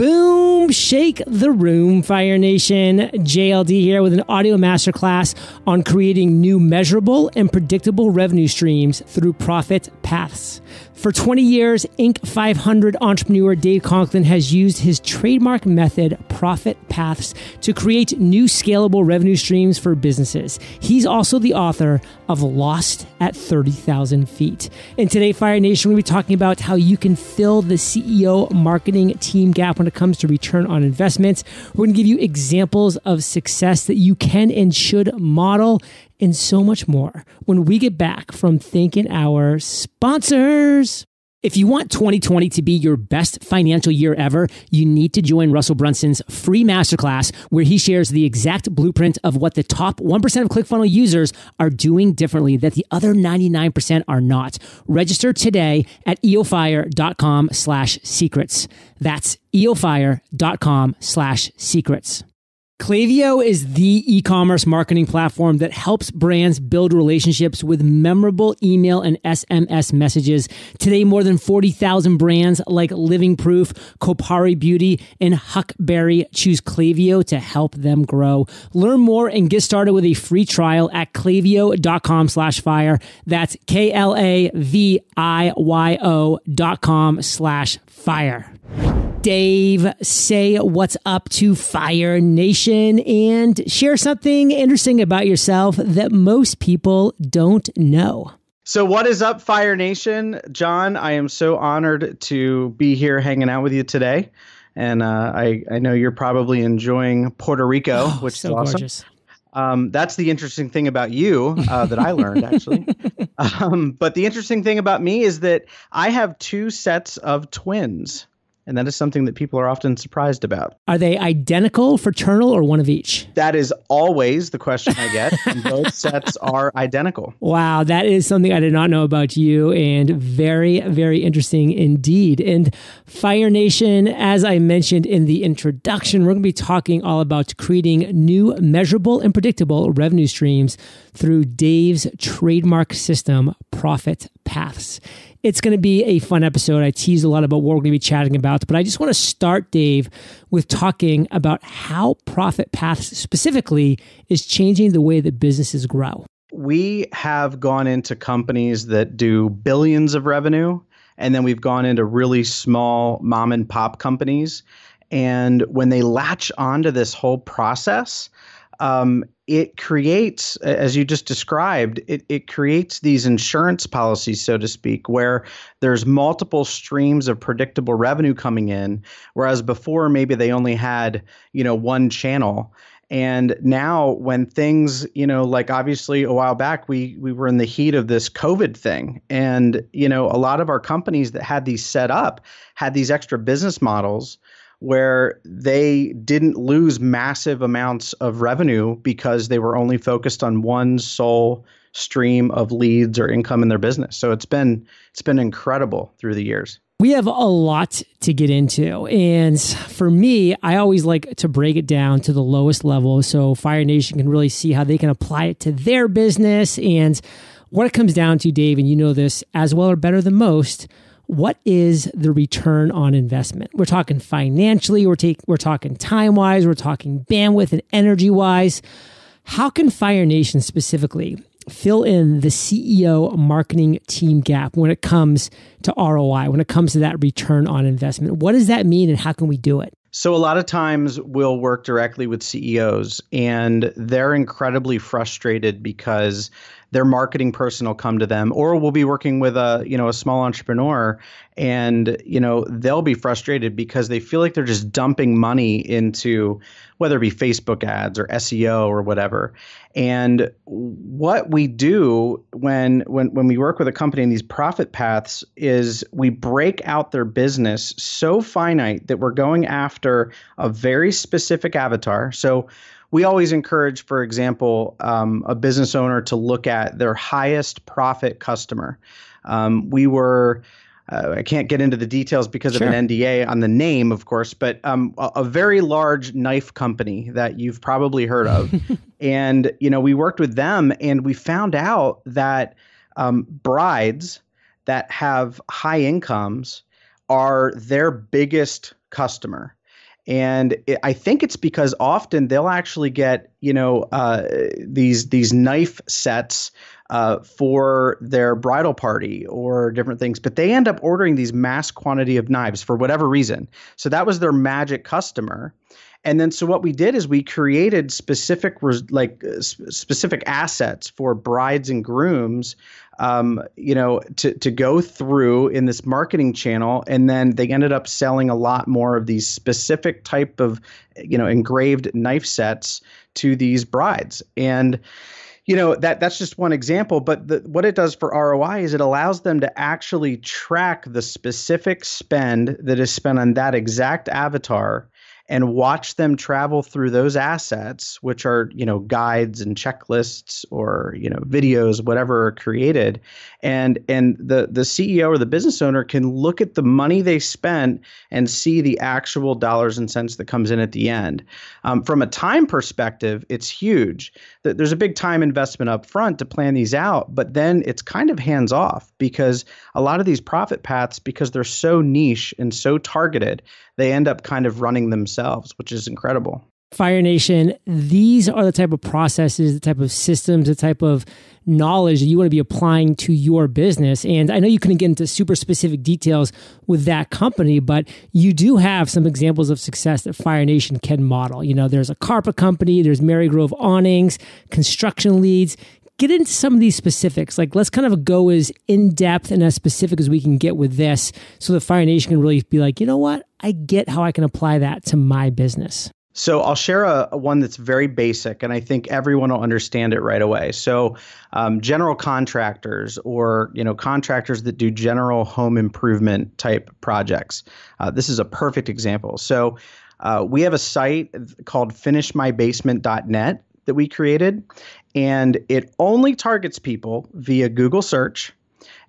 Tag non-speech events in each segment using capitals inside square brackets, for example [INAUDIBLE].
Boom! Shake the room, Fire Nation. JLD here with an audio masterclass on creating new measurable and predictable revenue streams through profit paths. For 20 years, Inc. 500 entrepreneur Dave Conklin has used his trademark method, Profit Paths, to create new scalable revenue streams for businesses. He's also the author of Lost at 30,000 Feet. And today, Fire Nation, we'll be talking about how you can fill the CEO marketing team gap when it comes to return on investments. We're going to give you examples of success that you can and should model and so much more when we get back from thanking our sponsors. If you want 2020 to be your best financial year ever, you need to join Russell Brunson's free masterclass where he shares the exact blueprint of what the top 1% of ClickFunnels users are doing differently that the other 99% are not. Register today at eofire.com slash secrets. That's eofire.com slash secrets. Klaviyo is the e-commerce marketing platform that helps brands build relationships with memorable email and SMS messages. Today, more than 40,000 brands like Living Proof, Kopari Beauty, and Huckberry choose Klaviyo to help them grow. Learn more and get started with a free trial at klaviyo.com slash fire. That's K-L-A-V-I-Y-O dot com slash fire. Dave, say what's up to Fire Nation and share something interesting about yourself that most people don't know. So, what is up, Fire Nation? John, I am so honored to be here hanging out with you today. And uh, I, I know you're probably enjoying Puerto Rico, oh, which so is awesome. Gorgeous. Um, that's the interesting thing about you uh, that I learned, actually. [LAUGHS] um, but the interesting thing about me is that I have two sets of twins. And that is something that people are often surprised about. Are they identical, fraternal, or one of each? That is always the question I get. [LAUGHS] both sets are identical. Wow, that is something I did not know about you, and very, very interesting indeed. And Fire Nation, as I mentioned in the introduction, we're going to be talking all about creating new, measurable, and predictable revenue streams through Dave's trademark system, Profit Paths. It's going to be a fun episode. I teased a lot about what we're going to be chatting about, but I just want to start, Dave, with talking about how ProfitPaths specifically is changing the way that businesses grow. We have gone into companies that do billions of revenue, and then we've gone into really small mom and pop companies. And when they latch onto this whole process, um, it creates, as you just described, it, it creates these insurance policies, so to speak, where there's multiple streams of predictable revenue coming in, whereas before maybe they only had, you know, one channel. And now when things, you know, like obviously a while back we we were in the heat of this COVID thing. And, you know, a lot of our companies that had these set up had these extra business models where they didn't lose massive amounts of revenue because they were only focused on one sole stream of leads or income in their business. So it's been it's been incredible through the years. We have a lot to get into. And for me, I always like to break it down to the lowest level so Fire Nation can really see how they can apply it to their business. And what it comes down to, Dave, and you know this as well or better than most, what is the return on investment? We're talking financially, we're, take, we're talking time wise, we're talking bandwidth and energy wise. How can Fire Nation specifically fill in the CEO marketing team gap when it comes to ROI, when it comes to that return on investment? What does that mean and how can we do it? So, a lot of times we'll work directly with CEOs, and they're incredibly frustrated because their marketing person will come to them or we'll be working with a you know a small entrepreneur and you know they'll be frustrated because they feel like they're just dumping money into whether it be Facebook ads or SEO or whatever and what we do when when when we work with a company in these profit paths is we break out their business so finite that we're going after a very specific avatar so we always encourage, for example, um, a business owner to look at their highest profit customer. Um, we were. Uh, I can't get into the details because sure. of an NDA on the name, of course, but um, a, a, very large knife company that you've probably heard of. [LAUGHS] and, you know, we worked with them and we found out that um, brides that have high incomes are their biggest customer. And it, I think it's because often they'll actually get you know uh, these these knife sets uh, for their bridal party or different things, but they end up ordering these mass quantity of knives for whatever reason. So that was their magic customer. And then so what we did is we created specific like uh, specific assets for brides and grooms um, you know, to to go through in this marketing channel, and then they ended up selling a lot more of these specific type of, you know, engraved knife sets to these brides, and you know that that's just one example but the, what it does for roi is it allows them to actually track the specific spend that is spent on that exact avatar and watch them travel through those assets which are you know guides and checklists or you know videos whatever are created. And and the the CEO or the business owner can look at the money they spent and see the actual dollars and cents that comes in at the end. Um, from a time perspective it's huge. There's a big time investment up front to plan these out but then it's kind of hands off because a lot of these profit paths because they're so niche and so targeted they end up kind of running themselves, which is incredible. Fire Nation, these are the type of processes, the type of systems, the type of knowledge that you want to be applying to your business. And I know you couldn't get into super specific details with that company, but you do have some examples of success that Fire Nation can model. You know, there's a carpet company, there's Marygrove Awnings, construction leads get into some of these specifics. Like, let's kind of go as in depth and as specific as we can get with this so the Fire Nation can really be like, you know what? I get how I can apply that to my business. So I'll share a, a, one that's very basic, and I think everyone will understand it right away. So, um, general contractors or you know contractors that do general home improvement type projects. Uh, this is a perfect example. So, uh, we have a site called FinishMyBasement.net that we created, and it only targets people via Google search.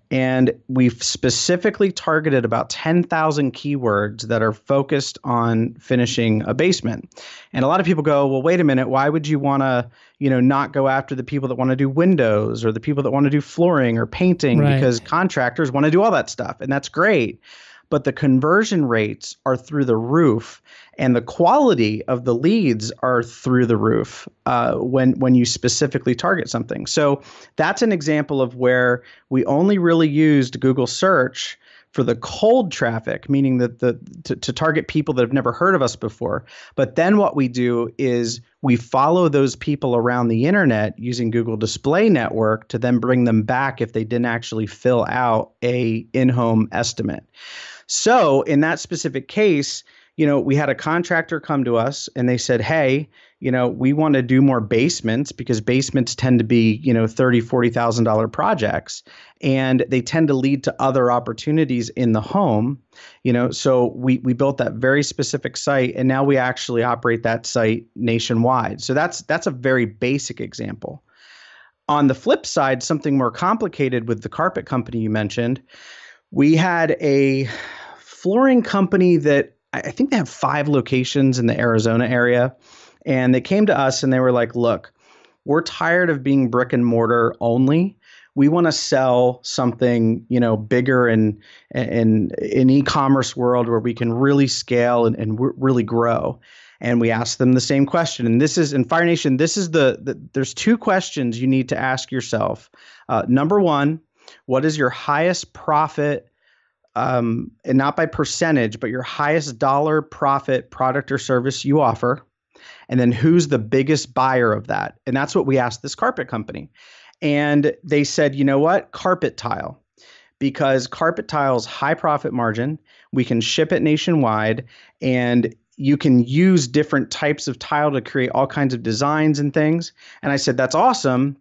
And we've specifically targeted about 10,000 keywords that are focused on finishing a basement. And a lot of people go, well, wait a minute, why would you want to, you know, not go after the people that want to do windows or the people that want to do flooring or painting? Right. Because contractors want to do all that stuff. And that's great but the conversion rates are through the roof and the quality of the leads are through the roof uh, when when you specifically target something. So that's an example of where we only really used Google search for the cold traffic, meaning that the to, to target people that have never heard of us before. But then what we do is we follow those people around the internet using Google Display Network to then bring them back if they didn't actually fill out a in-home estimate. So in that specific case, you know, we had a contractor come to us and they said, "Hey, you know, we want to do more basements because basements tend to be, you know, thirty, forty thousand dollar projects, and they tend to lead to other opportunities in the home. You know, so we we built that very specific site, and now we actually operate that site nationwide. So that's that's a very basic example. On the flip side, something more complicated with the carpet company you mentioned, we had a flooring company that I think they have five locations in the Arizona area. And they came to us and they were like, look, we're tired of being brick and mortar only. We want to sell something, you know, bigger in in in e-commerce world where we can really scale and, and really grow. And we asked them the same question. And this is in Fire Nation. This is the, the there's two questions you need to ask yourself. Uh, number one, what is your highest profit um, and not by percentage, but your highest dollar profit product or service you offer. And then who's the biggest buyer of that? And that's what we asked this carpet company. And they said, you know what? Carpet tile. Because carpet tile's high profit margin, we can ship it nationwide, and you can use different types of tile to create all kinds of designs and things. And I said, that's awesome.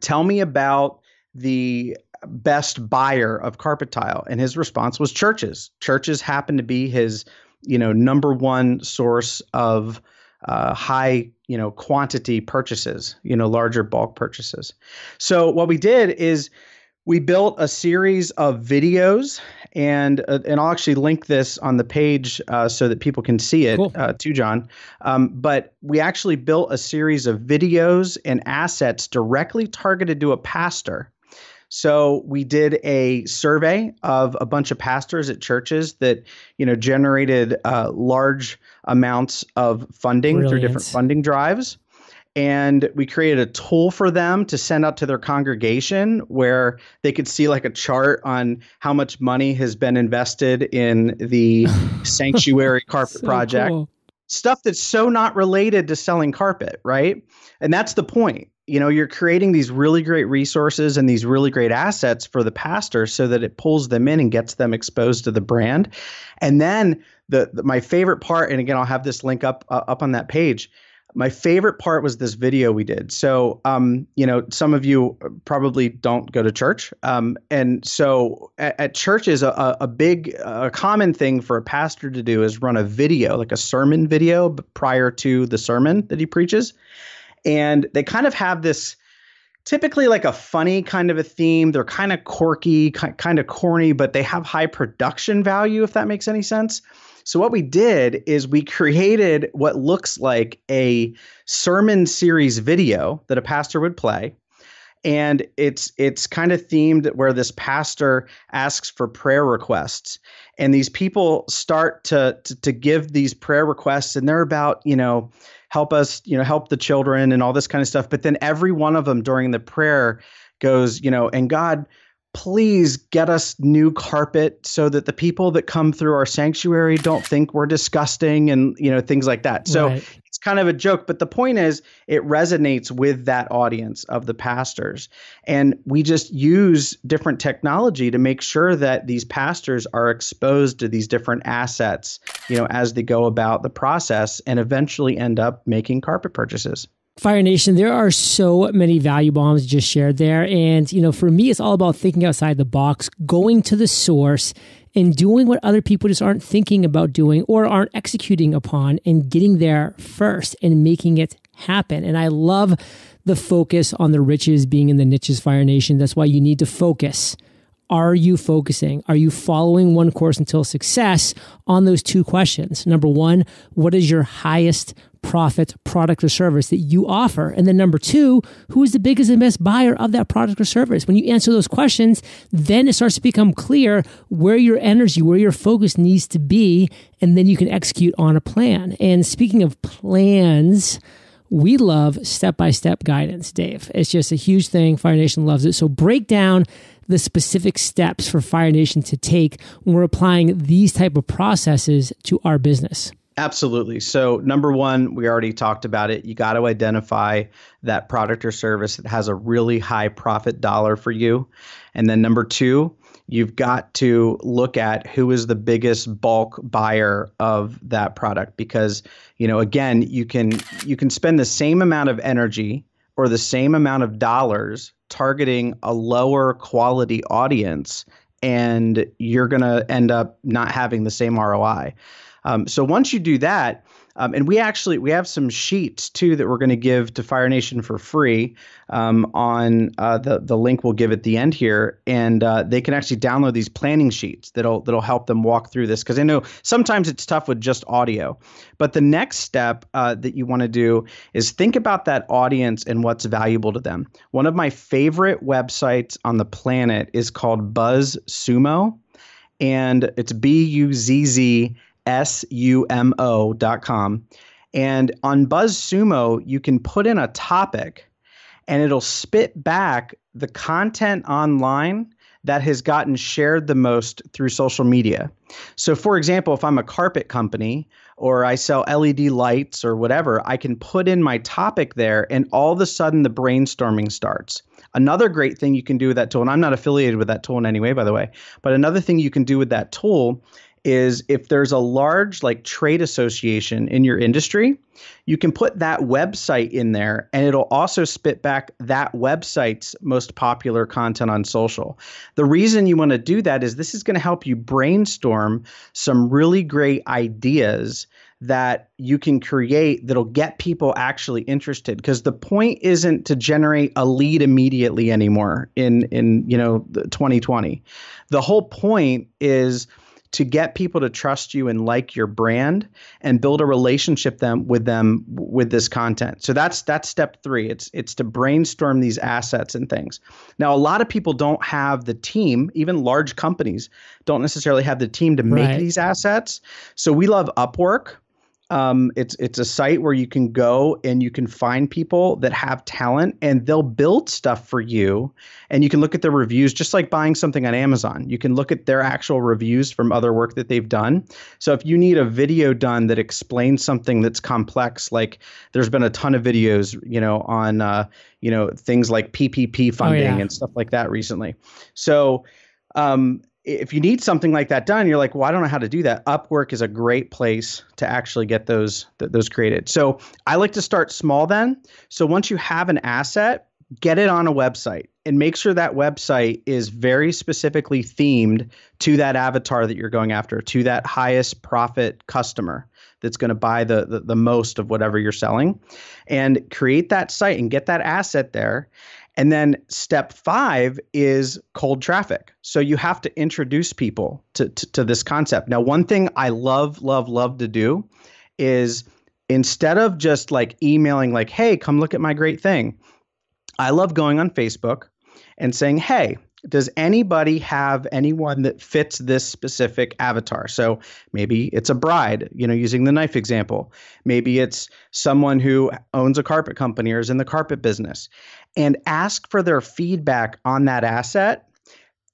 Tell me about the best buyer of carpet tile and his response was churches churches happen to be his you know number one source of uh, high you know quantity purchases you know larger bulk purchases so what we did is we built a series of videos and uh, and I'll actually link this on the page uh, so that people can see it cool. uh, too, John. Um, but we actually built a series of videos and assets directly targeted to a pastor So we did a survey of a bunch of pastors at churches that you know generated uh, large amounts of funding Brilliant. through different funding drives. And we created a tool for them to send out to their congregation where they could see like a chart on how much money has been invested in the [LAUGHS] sanctuary carpet so project. Cool. Stuff that's so not related to selling carpet, right? And that's the point you know you're creating these really great resources and these really great assets for the pastor so that it pulls them in and gets them exposed to the brand. And then the, the my favorite part and again i'll have this link up uh, up on that page. My favorite part was this video we did. So um, you know some of you probably don't go to church. Um, and so at, at churches a, a big a common thing for a pastor to do is run a video like a sermon video prior to the sermon that he preaches and they kind of have this typically like a funny kind of a theme. They're kind of quirky, kind of corny, but they have high production value, if that makes any sense. So, what we did is we created what looks like a sermon series video that a pastor would play. And it's it's kind of themed where this pastor asks for prayer requests, and these people start to, to to give these prayer requests, and they're about you know help us, you know, help the children and all this kind of stuff. But then every one of them during the prayer goes, you know, and God, please get us new carpet so that the people that come through our sanctuary don't think we're disgusting and you know things like that. So right kind of a joke, but the point is it resonates with that audience of the pastors. And we just use different technology to make sure that these pastors are exposed to these different assets, you know, as they go about the process and eventually end up making carpet purchases. Fire Nation, there are so many value bombs just shared there. And, you know, for me, it's all about thinking outside the box, going to the source and doing what other people just aren't thinking about doing or aren't executing upon and getting there first and making it happen. And I love the focus on the riches being in the niches, Fire Nation. That's why you need to focus. Are you focusing? Are you following one course until success on those two questions? Number one, what is your highest profit product or service that you offer? And then number two, who is the biggest and best buyer of that product or service? When you answer those questions, then it starts to become clear where your energy, where your focus needs to be, and then you can execute on a plan. And speaking of plans, we love step by step guidance, Dave. It's just a huge thing. Fire Nation loves it. So break down the specific steps for Fire Nation to take when we're applying these type of processes to our business. Absolutely. So, number one, we already talked about it. You got to identify that product or service that has a really high profit dollar for you. And then, number two, you've got to look at who is the biggest bulk buyer of that product because, you know, again, you can you can spend the same amount of energy or the same amount of dollars targeting a lower quality audience and you're going to end up not having the same ROI. Um, so once you do that, um, and we actually we have some sheets too that we're going to give to Fire Nation for free um, on uh, the the link we'll give at the end here, and uh, they can actually download these planning sheets that'll that'll help them walk through this because I know sometimes it's tough with just audio. But the next step uh, that you want to do is think about that audience and what's valuable to them. One of my favorite websites on the planet is called BuzzSumo, and it's B U Z Z S-U-M-O dot com. And on BuzzSumo, you can put in a topic and it'll spit back the content online that has gotten shared the most through social media. So, for example, if I'm a carpet company or I sell LED lights or whatever, I can put in my topic there and all of a sudden the brainstorming starts. Another great thing you can do with that tool, and I'm not affiliated with that tool in any way, by the way, but another thing you can do with that tool is if there's a large like trade association in your industry, you can put that website in there and it'll also spit back that website's most popular content on social. The reason you want to do that is this is going to help you brainstorm some really great ideas that you can create that'll get people actually interested because the point isn't to generate a lead immediately anymore in in you know 2020 the whole point is to get people to trust you and like your brand and build a relationship them with them with this content. So that's that's step 3. It's it's to brainstorm these assets and things. Now a lot of people don't have the team, even large companies don't necessarily have the team to make right. these assets. So we love Upwork um, it's it's a site where you can go and you can find people that have talent and they'll build stuff for you and you can look at their reviews just like buying something on Amazon. You can look at their actual reviews from other work that they've done. So if you need a video done that explains something that's complex, like there's been a ton of videos, you know, on uh, you know things like PPP funding oh, yeah. and stuff like that recently. So um, if you need something like that done, you're like, well, I don't know how to do that. Upwork is a great place to actually get those th- those created. So I like to start small then. So once you have an asset, get it on a website and make sure that website is very specifically themed to that avatar that you're going after, to that highest profit customer that's going to buy the, the the most of whatever you're selling, and create that site and get that asset there. And then step five is cold traffic. So you have to introduce people to, to, to, this concept. Now, one thing I love, love, love to do is instead of just like emailing, like, hey, come look at my great thing, I love going on Facebook and saying, hey, does anybody have anyone that fits this specific avatar? So maybe it's a bride, you know, using the knife example. Maybe it's someone who owns a carpet company or is in the carpet business and ask for their feedback on that asset.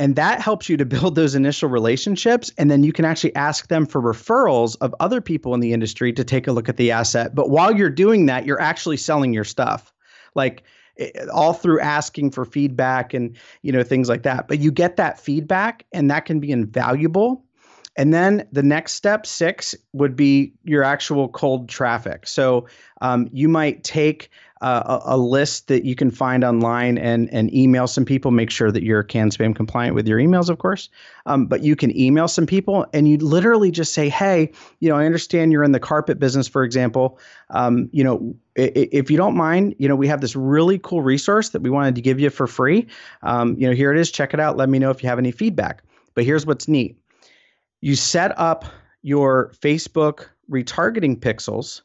And that helps you to build those initial relationships. And then you can actually ask them for referrals of other people in the industry to take a look at the asset. But while you're doing that, you're actually selling your stuff. Like, eh, all through asking for feedback and you know things like that but you get that feedback and that can be invaluable and then the next step six would be your actual cold traffic so um, you might take uh, a, list that you can find online and and email some people. Make sure that you're CAN spam compliant with your emails, of course. Um, but you can email some people and you literally just say, hey, you know, I understand you're in the carpet business, for example. Um, you know, if you don't mind, you know, we have this really cool resource that we wanted to give you for free. Um, you know, here it is. Check it out. Let me know if you have any feedback. But here's what's neat: you set up your Facebook retargeting pixels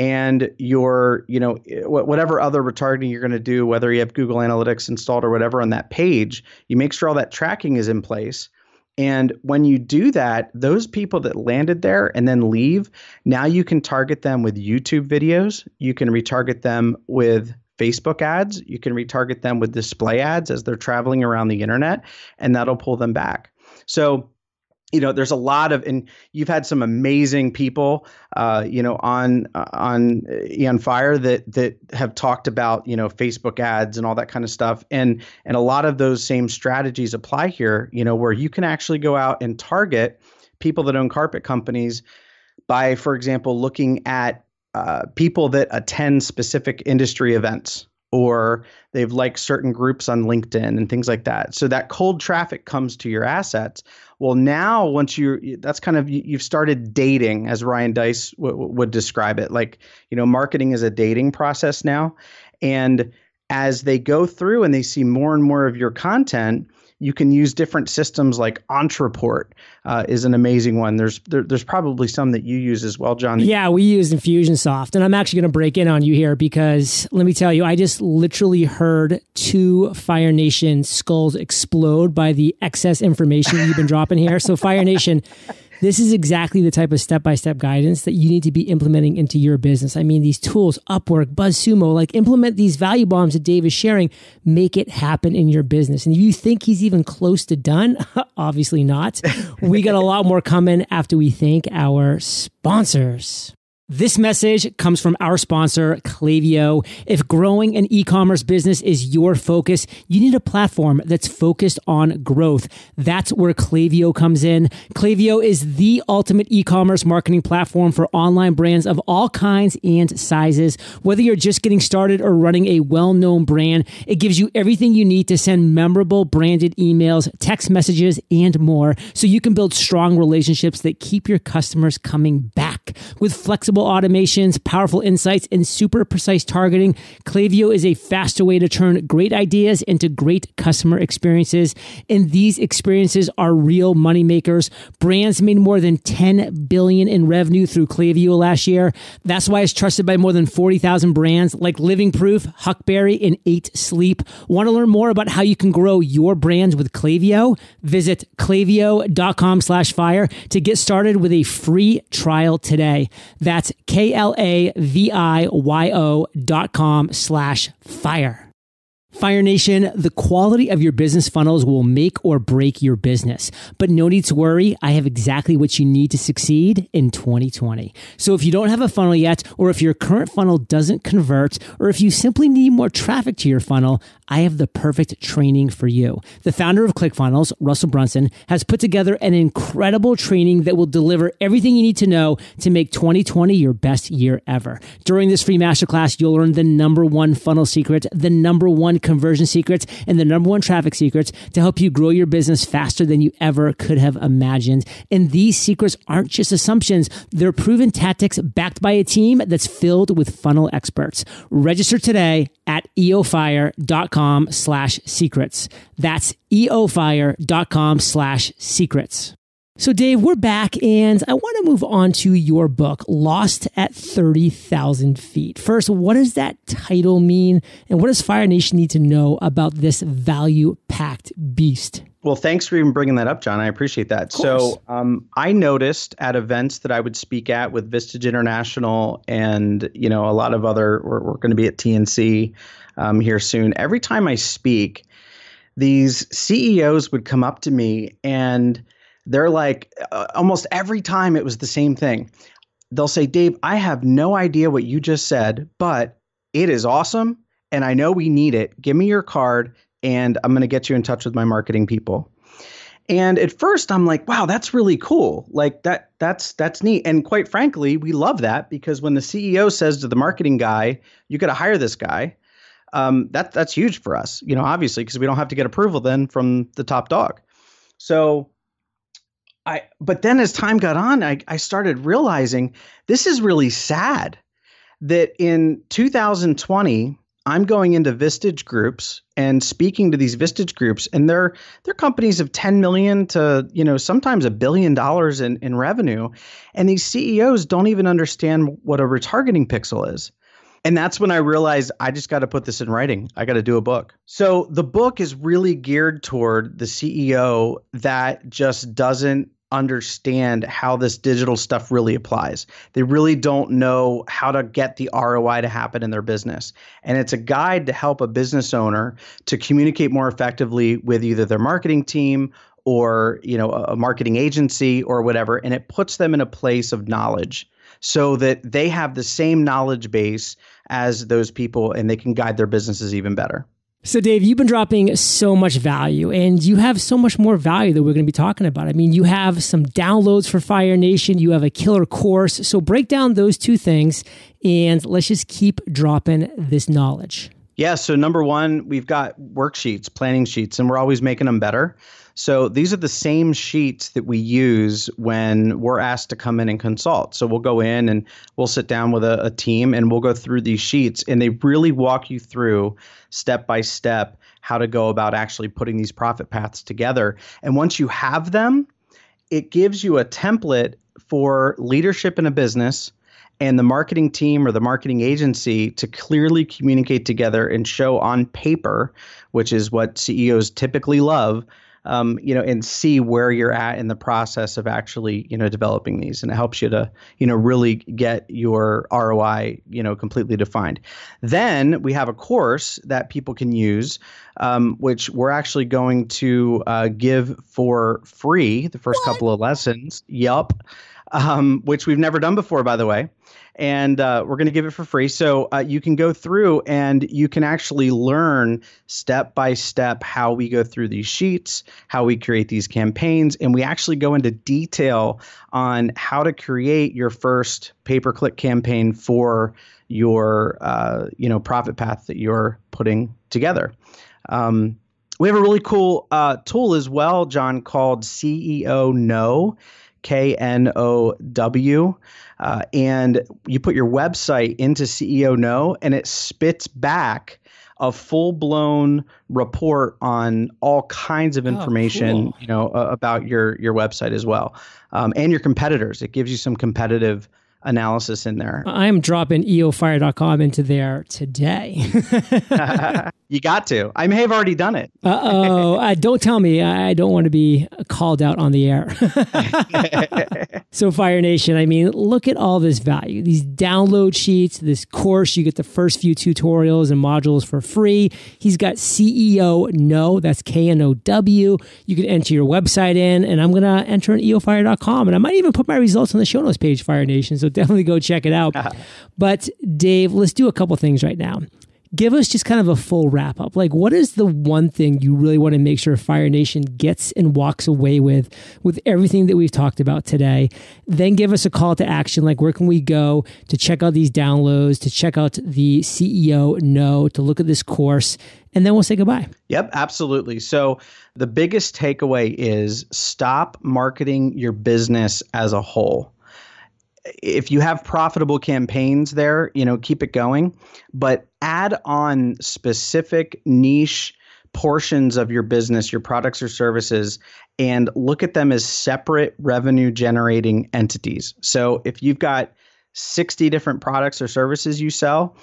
and your you know whatever other retargeting you're going to do whether you have google analytics installed or whatever on that page you make sure all that tracking is in place and when you do that those people that landed there and then leave now you can target them with youtube videos you can retarget them with Facebook ads. You can retarget them with display ads as they're traveling around the internet, and that'll pull them back. So you know there's a lot of and you've had some amazing people uh, you know on uh, on on fire that that have talked about you know facebook ads and all that kind of stuff. And and a lot of those same strategies apply here you know where you can actually go out and target people that own carpet companies by for example looking at uh, people that attend specific industry events or they've liked certain groups on LinkedIn and things like that. So that cold traffic comes to your assets. Well, now once you that's kind of you've started dating, as Ryan Deiss w- would describe it. Like you know, marketing is a dating process now, and as they go through and they see more and more of your content, you can use different systems like Ontraport uh, is an amazing one. There's there, there's probably some that you use as well, John. Yeah, we use Infusionsoft, and I'm actually going to break in on you here because let me tell you, I just literally heard two Fire Nation skulls explode by the excess information you've been dropping here. So Fire Nation. This is exactly the type of step by step guidance that you need to be implementing into your business. I mean, these tools, Upwork, BuzzSumo, like implement these value bombs that Dave is sharing, make it happen in your business. And if you think he's even close to done, [LAUGHS] obviously not. We got a lot more coming after we thank our sponsors. This message comes from our sponsor, Klaviyo. If growing an e-commerce business is your focus, you need a platform that's focused on growth. That's where Klaviyo comes in. Klaviyo is the ultimate e-commerce marketing platform for online brands of all kinds and sizes. Whether you're just getting started or running a well-known brand, it gives you everything you need to send memorable branded emails, text messages, and more so you can build strong relationships that keep your customers coming back. With flexible automations, powerful insights, and super precise targeting, Klaviyo is a faster way to turn great ideas into great customer experiences. And these experiences are real money makers. Brands made more than 10 billion in revenue through Klaviyo last year. That's why it's trusted by more than 40,000 brands like Living Proof, Huckberry, and 8 Sleep. Want to learn more about how you can grow your brands with Klaviyo? Visit klaviyo.com slash fire to get started with a free trial today. That's K-L-A-V-I-Y-O dot com slash fire. Fire Nation, the quality of your business funnels will make or break your business. But no need to worry, I have exactly what you need to succeed in 2020. So if you don't have a funnel yet, or if your current funnel doesn't convert, or if you simply need more traffic to your funnel, I have the perfect training for you. The founder of ClickFunnels, Russell Brunson, has put together an incredible training that will deliver everything you need to know to make 2020 your best year ever. During this free masterclass, you'll learn the number one funnel secret, the number one conversion secrets, and the number one traffic secrets to help you grow your business faster than you ever could have imagined. And these secrets aren't just assumptions, they're proven tactics backed by a team that's filled with funnel experts. Register today at eofire.com slash secrets. That's eofire.com slash secrets. So, Dave, we're back, and I want to move on to your book, Lost at 30,000 Feet. First, what does that title mean, and what does Fire Nation need to know about this value packed beast? Well, thanks for even bringing that up, John. I appreciate that. So, um, I noticed at events that I would speak at with Vistage International and you know a lot of other. We're, we're going to be at TNC um, here soon. Every time I speak, these CEOs would come up to me and they're like, uh, almost every time it was the same thing. They'll say, Dave, I have no idea what you just said, but it is awesome. And I know we need it. Give me your card and I'm going to get you in touch with my marketing people. And at first I'm like, wow, that's really cool. Like that that's that's neat. And quite frankly, we love that because when the CEO says to the marketing guy, you got to hire this guy, um, that that's huge for us, you know, obviously, because we don't have to get approval then from the top dog. So I but then as time got on, I, I started realizing this is really sad that in 2020 I'm going into Vistage groups and speaking to these Vistage groups, and they're they're companies of 10 million to you know sometimes a billion dollars in, in revenue, and these CEOs don't even understand what a retargeting pixel is. And that's when I realized I just got to put this in writing. I got to do a book. So the book is really geared toward the CEO that just doesn't understand how this digital stuff really applies. They really don't know how to get the ROI to happen in their business. And it's a guide to help a business owner to communicate more effectively with either their marketing team or, you know, a marketing agency or whatever and it puts them in a place of knowledge so that they have the same knowledge base as those people and they can guide their businesses even better. So, Dave, you've been dropping so much value and you have so much more value that we're going to be talking about. I mean, you have some downloads for Fire Nation, you have a killer course. So, break down those two things and let's just keep dropping this knowledge. Yeah. So, number one, we've got worksheets, planning sheets, and we're always making them better. So these are the same sheets that we use when we're asked to come in and consult. So we'll go in and we'll sit down with a, a team and we'll go through these sheets and they really walk you through step by step how to go about actually putting these profit paths together. And once you have them, it gives you a template for leadership in a business and the marketing team or the marketing agency to clearly communicate together and show on paper, which is what CEOs typically love, um, you know, and see where you're at in the process of actually, you know, developing these. And it helps you to, you know, really get your ROI, you know, completely defined. Then we have a course that people can use, um, which we're actually going to uh, give for free the first what? couple of lessons. Yup. Um, which we've never done before, by the way and uh, we're going to give it for free. So uh, you can go through and you can actually learn step by step how we go through these sheets, how we create these campaigns, and we actually go into detail on how to create your first pay per click campaign for your uh, you know profit path that you're putting together. Um, we have a really cool uh, tool as well, John, called CEO Know K N O W. Uh, and you put your website into CEO Know, and it spits back a full blown report on all kinds of information, oh, cool. you know, uh, about your your website as well, um, and your competitors. It gives you some competitive analysis in there. I'm dropping eofire.com into there today. [LAUGHS] [LAUGHS] you got to. I may have already done it. uh oh. Uh, don't tell me. I don't want to be called out on the air. [LAUGHS] so, Fire Nation, I mean, look at all this value. These download sheets, this course, you get the first few tutorials and modules for free. He's got CEO Know, that's K N O W. You can enter your website in, and I'm going to enter in eofire.com. And I might even put my results on the show notes page, Fire Nation. So, definitely go check it out. [LAUGHS] but Dave, let's do a couple things right now. Give us just kind of a full wrap up. Like, what is the one thing you really want to make sure Fire Nation gets and walks away with, with everything that we've talked about today? Then give us a call to action. Like, where can we go to check out these downloads, to check out the CEO Know, to look at this course, and then we'll say goodbye. Yep, absolutely. So, the biggest takeaway is stop marketing your business as a whole if you have profitable campaigns there, you know, keep it going, but add on specific niche portions of your business, your products or services, and look at them as separate revenue generating entities. So if you've got 60 different products or services you sell,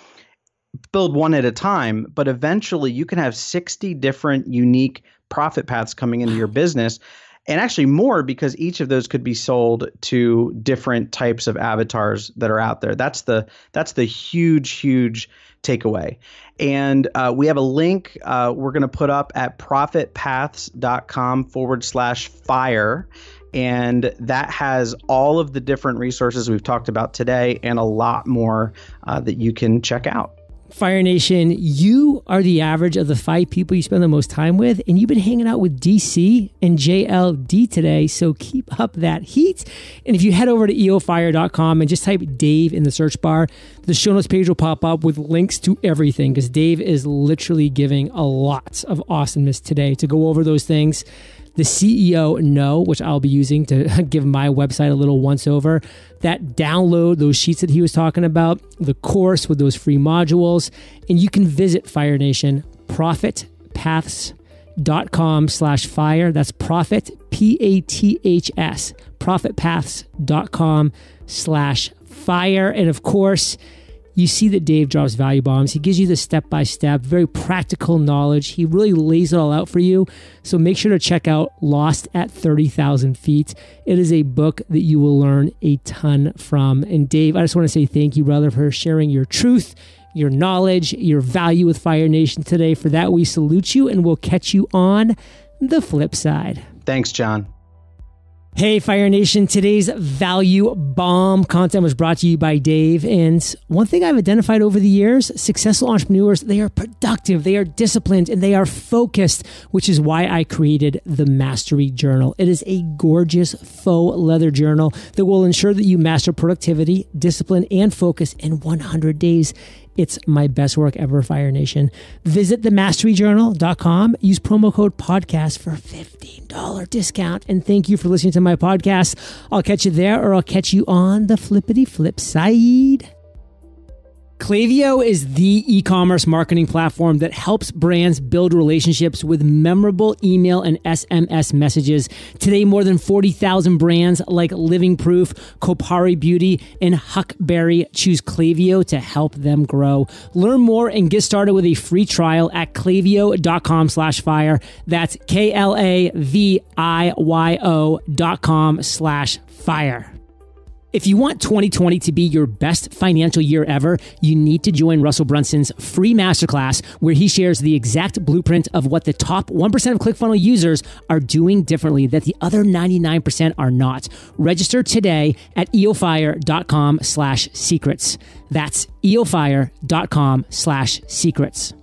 build one at a time, but eventually you can have 60 different unique profit paths coming into your [SIGHS] business and actually more because each of those could be sold to different types of avatars that are out there. That's the that's the huge huge takeaway. And uh, we have a link uh, we're going to put up at profitpaths.com forward slash fire. And that has all of the different resources we've talked about today and a lot more uh, that you can check out. Fire Nation, you are the average of the five people you spend the most time with, and you've been hanging out with DC and JLD today. So keep up that heat. And if you head over to eofire.com and just type Dave in the search bar, the show notes page will pop up with links to everything because Dave is literally giving a lot of awesomeness today to go over those things the CEO Know, which I'll be using to [LAUGHS] give my website a little once over, that download, those sheets that he was talking about, the course with those free modules, and you can visit Fire Nation profitpaths.com slash fire. That's profit, P-A-T-H-S, profitpaths.com slash fire. And of course, you see that Dave drops value bombs. He gives you the step by step, very practical knowledge. He really lays it all out for you. So make sure to check out Lost at 30,000 Feet. It is a book that you will learn a ton from. And Dave, I just want to say thank you, brother, for sharing your truth your knowledge, your value with Fire Nation today. For that, we salute you and we'll catch you on the flip side. Thanks, John. Hey, Fire Nation. Today's value bomb content was brought to you by Dave. And one thing I've identified over the years successful entrepreneurs, they are productive, they are disciplined, and they are focused, which is why I created the Mastery Journal. It is a gorgeous faux leather journal that will ensure that you master productivity, discipline, and focus in 100 days. It's my best work ever, Fire Nation. Visit themasteryjournal.com. Use promo code podcast for $15 discount. And thank you for listening to my podcast. I'll catch you there or I'll catch you on the flippity flip side. Klaviyo is the e commerce marketing platform that helps brands build relationships with memorable email and SMS messages. Today, more than 40,000 brands like Living Proof, Kopari Beauty, and Huckberry choose Klaviyo to help them grow. Learn more and get started with a free trial at klaviyo.com slash fire. That's K L A V I Y O dot com slash fire. If you want 2020 to be your best financial year ever, you need to join Russell Brunson's free masterclass where he shares the exact blueprint of what the top 1% of ClickFunnels users are doing differently that the other 99% are not. Register today at eofire.com slash secrets. That's eofire.com slash secrets.